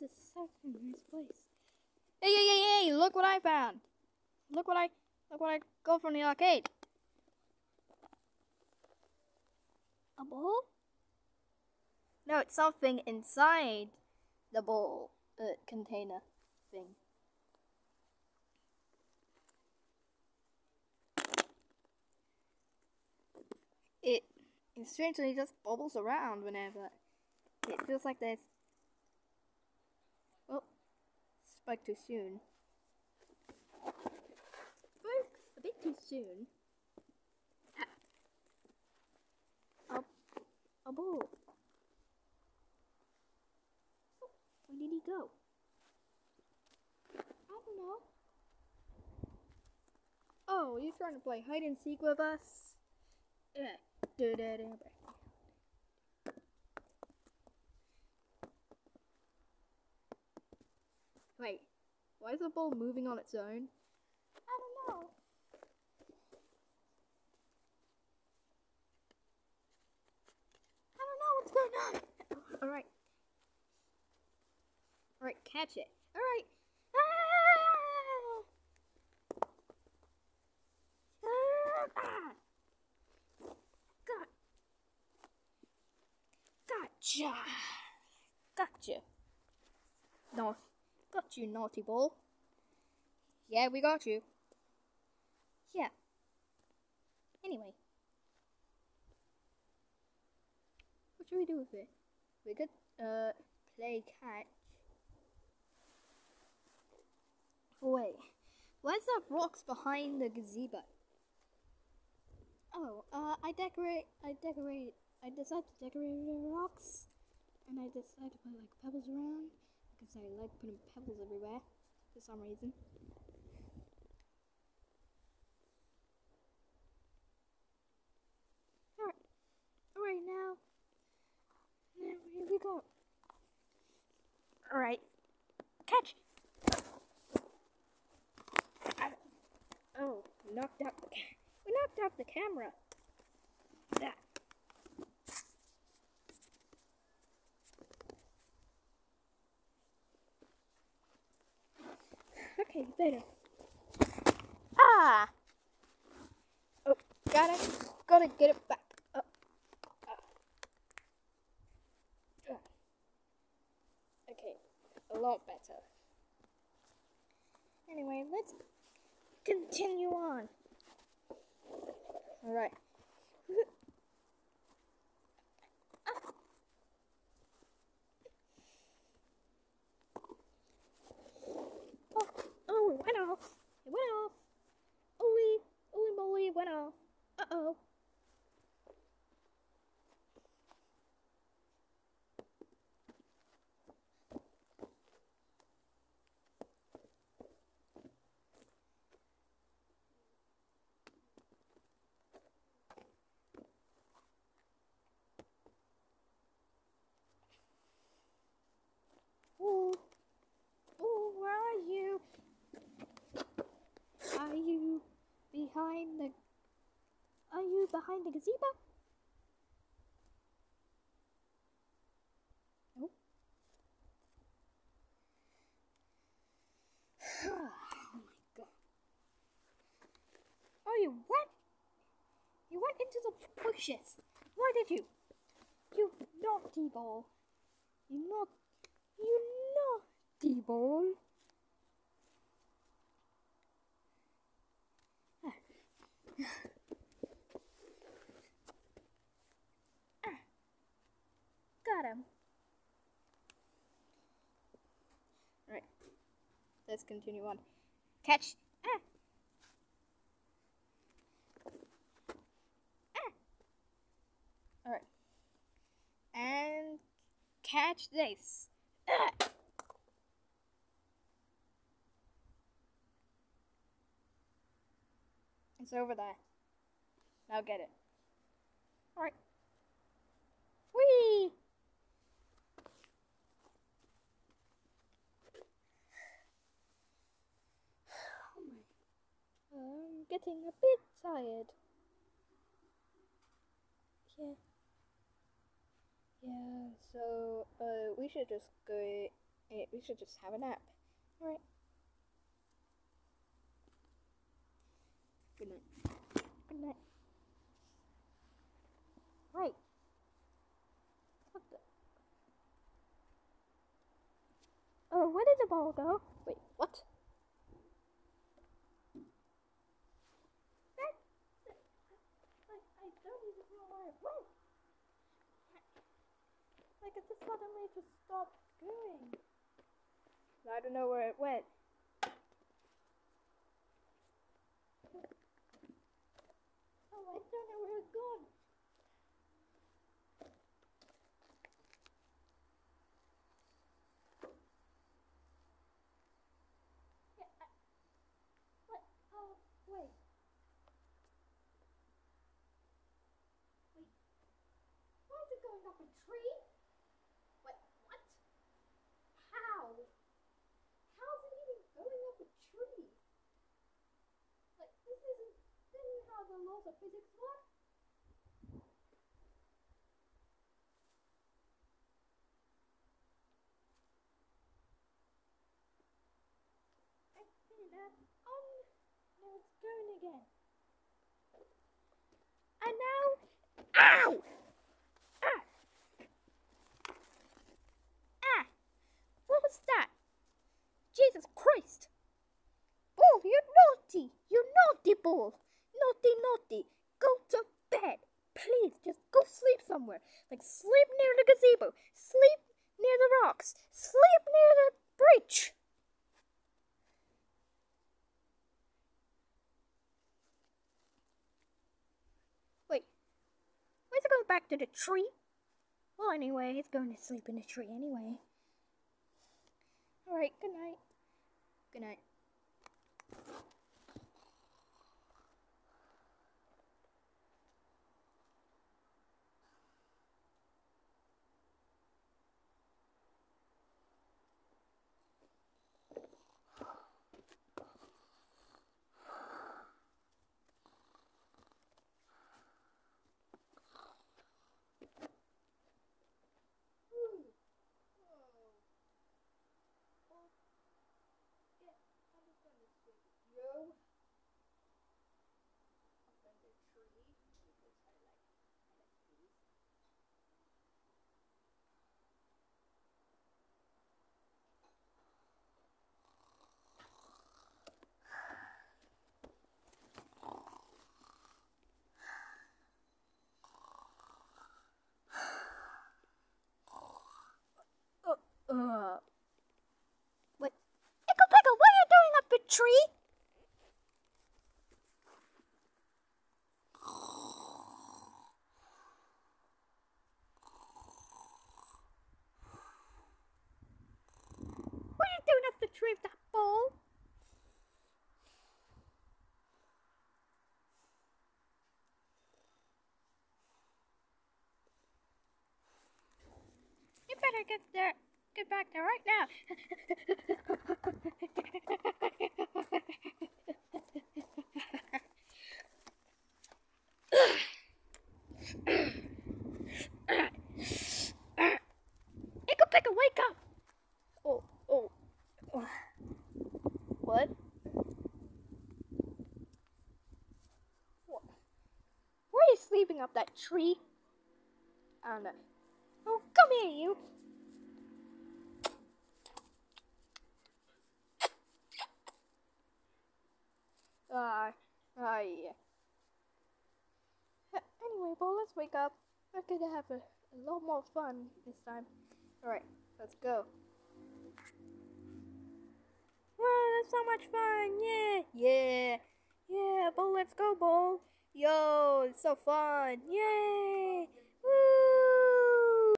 this is such a nice place. Hey, hey, hey, hey! Look what I found! Look what I, look what I got from the arcade. A ball? No, it's something inside the ball uh, container thing. It, it strangely just bubbles around whenever it feels like there's. Oh, spoke too soon. Spoke a bit too soon. A, a ball. Where did he go? I don't know. Oh, you trying to play hide and seek with us? Yeah. Do that in Wait, why is the ball moving on its own? I don't know. I don't know what's going on. Alright. Alright, catch it. Alright. Ah! Gotcha. Gotcha. No. Got you, naughty ball. Yeah, we got you. Yeah. Anyway. What should we do with it? We could, uh, play catch. Wait. Where's the rocks behind the gazebo? Oh, uh, I decorate, I decorate, I decided to decorate the rocks, and I decided to put like pebbles around, because I like putting pebbles everywhere, for some reason. Alright, alright now, now here we go. Alright, catch! Oh, knocked out the. We knocked out the camera. That. Okay, better. Ah! Oh, gotta, gotta get it back. Okay, a lot better. Anyway, let's continue on. All right. Oh, oh, it went off. It went off. Holy, holy moly, it went off. Uh oh. Oh, oh, you behind the? Behind the gazebo? Oh my god. Oh, you went? You went into the bushes. Why did you? You naughty ball. You not. You naughty ball. Ah. Got him. Alright. Let's continue on. Catch. Ah. Ah. Alright. And catch this. Ah. It's over there. Now get it. Alright. Whee! Oh my. I'm getting a bit tired. Yeah. Yeah, so uh, we should just go Hey, we should just have a nap. Alright. Good night. Good night. Right. What the? Oh, where did the ball go? Wait, what? That, like, I don't even know where it went. Like, it just suddenly just stopped going. I don't know where it went. Oh, I don't know where it's gone. Yeah, I, what? Oh, wait. Wait. Why is it going up a tree? What? What? How? How's it even going up a tree? Like, this isn't, this isn't of physics work. I figured that. Um, now it's going again. And now, ow! Ah! Ah! What was that? Jesus Christ! Bull, you naughty! You naughty bull! Naughty, naughty! Go to bed! Please, just go sleep somewhere. Like, sleep near the gazebo. Sleep near the rocks. Sleep near the bridge. Wait, where's it going back to the tree? Well, anyway, it's going to sleep in the tree anyway. Alright, good night. Good night. Uh, what? Igglepiggle, what are you doing up the tree? What are you doing up the tree with that ball? You better get there, get back there right now. Igglepiggle, wake up! Oh, oh, oh. What? What? Why are you sleeping up that tree? I don't know. Oh, come here, you. Ah, ah, yeah. Uh, Anyway, Bo, let's wake up. We're gonna have a, a lot more fun this time. Alright, let's go. Wow, that's so much fun! Yeah, yeah, yeah, Bo, let's go, Bo. Yo, it's so fun! Yay!